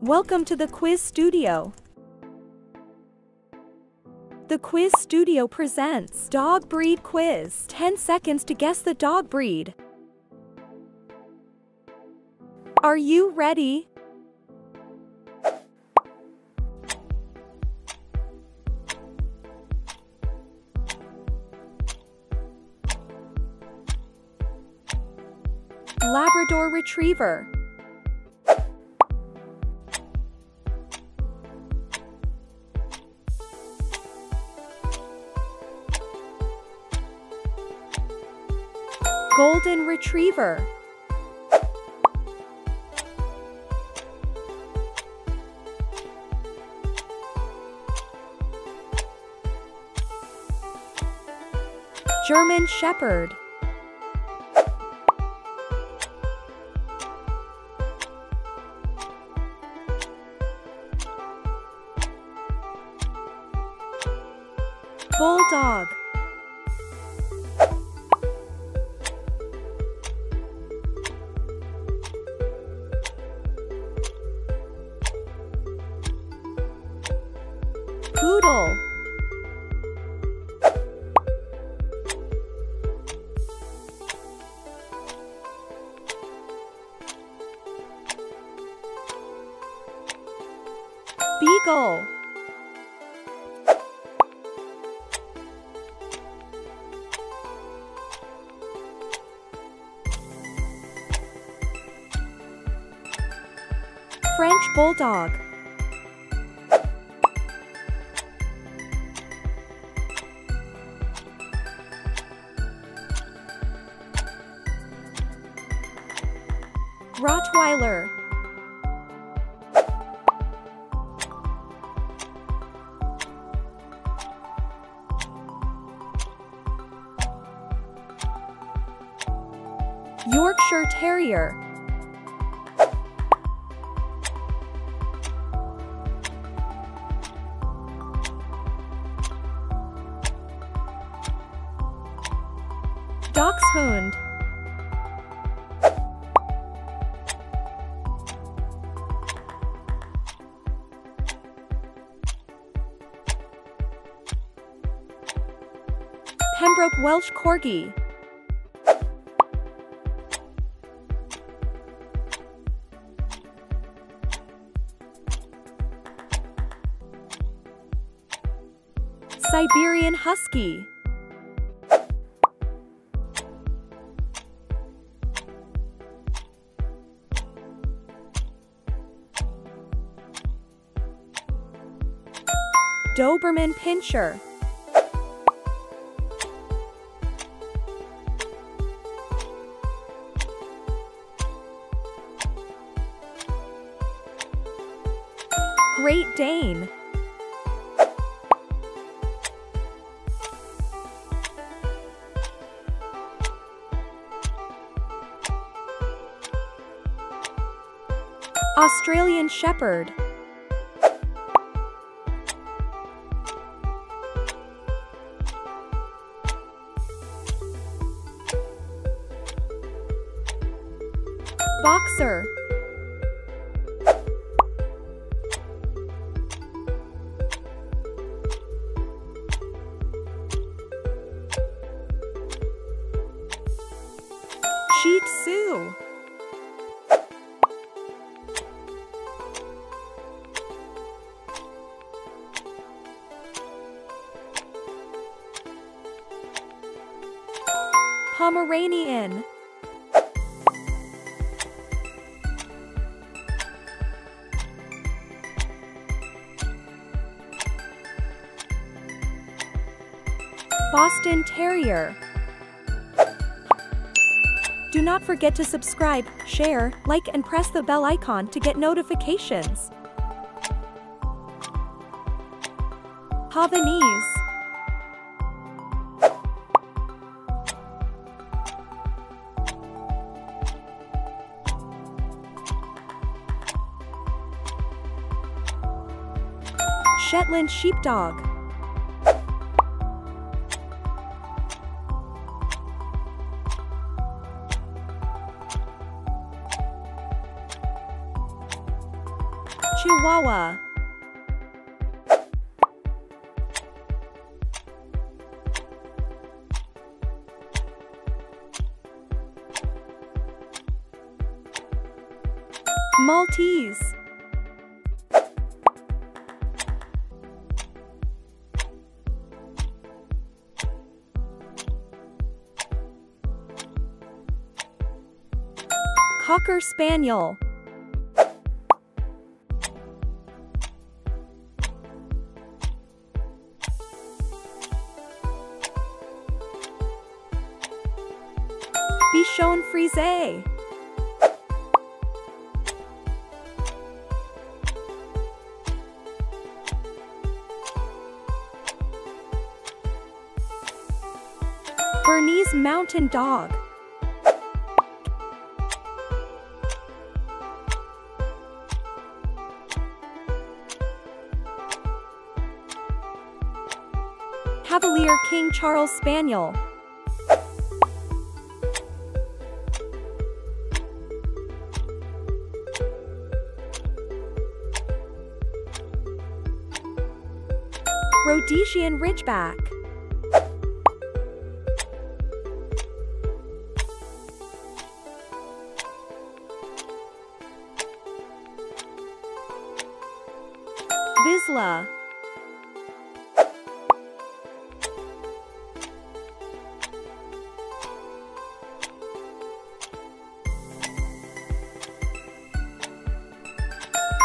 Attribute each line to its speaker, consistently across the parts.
Speaker 1: Welcome to the Quiz Studio. The Quiz Studio presents Dog Breed Quiz. 10 seconds to guess the dog breed. Are you ready? Labrador Retriever. Golden Retriever. German Shepherd. Beagle. French Bulldog. Rottweiler. Yorkshire Terrier. Dachshund. Pembroke Welsh Corgi. Siberian Husky. Doberman Pinscher. Great Dane. Australian Shepherd. Boxer. Pomeranian. Boston Terrier. Do not forget to subscribe, share, like and press the bell icon to get notifications. Havanese. Shetland Sheepdog. Chihuahua. Maltese. Cocker Spaniel. Bichon Frise. Bernese Mountain Dog. Cavalier King Charles Spaniel. Rhodesian Ridgeback. Vizsla.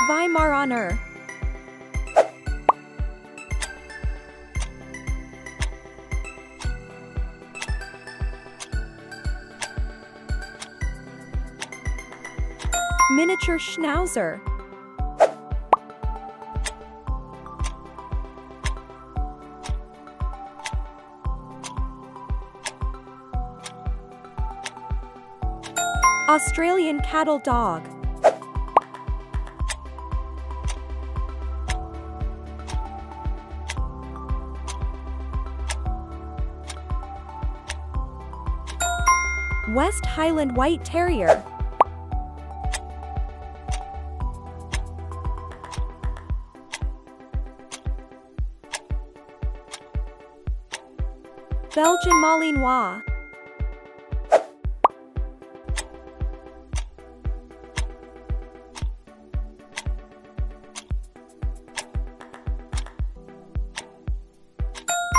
Speaker 1: Weimaraner. Miniature Schnauzer. Australian Cattle Dog. West Highland White Terrier. Belgian Malinois.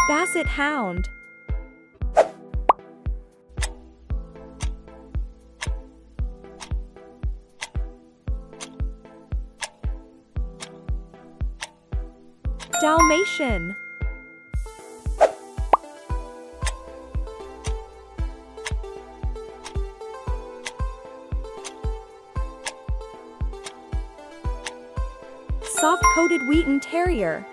Speaker 1: Basset Hound. Dalmatian. Soft-coated Wheaten Terrier.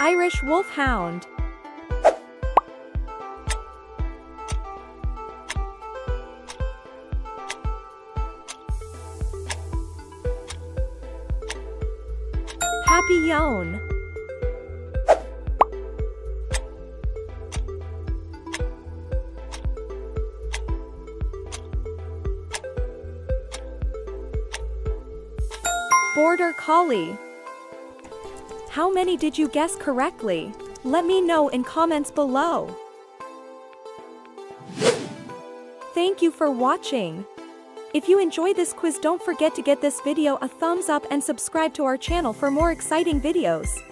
Speaker 1: Irish Wolfhound. Papillon. Border Collie. How many did you guess correctly? Let me know in comments below. Thank you for watching. If you enjoy this quiz don't forget to get this video a thumbs up and subscribe to our channel for more exciting videos.